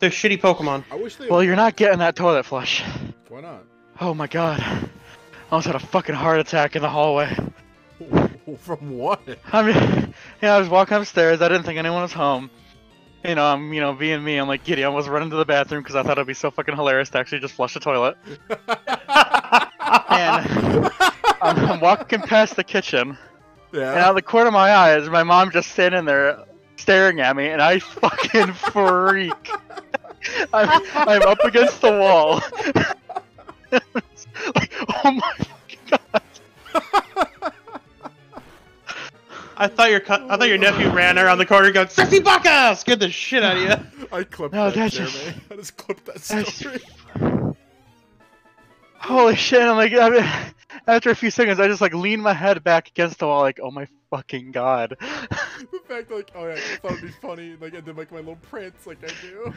They're shitty Pokemon. I wish they. Well, you're not getting that toilet flush. Why not? Oh my god. I almost had a fucking heart attack in the hallway. From what? I mean, yeah, I was walking upstairs. I didn't think anyone was home. You know, I'm, you know, being me, I'm like giddy. I almost running to the bathroom because I thought it'd be so fucking hilarious to actually just flush the toilet. and I'm, I'm walking past the kitchen, Yeah. and out of the corner of my eyes, my mom just standing there staring at me, and I fucking freak. I'm, I'm up against the wall. like, oh my god. I thought your cu- I thought your nephew ran around the corner going, "Sexy baka!" Scared the shit out of you. I clipped No, that, that's Jeremy. just- I just clipped that that's- story. Holy shit! I'm like, I mean, after a few seconds, I just like lean my head back against the wall, like, oh my fucking god. the fact, like, oh yeah, I thought it'd be funny, like, I did like my little prance, like I do.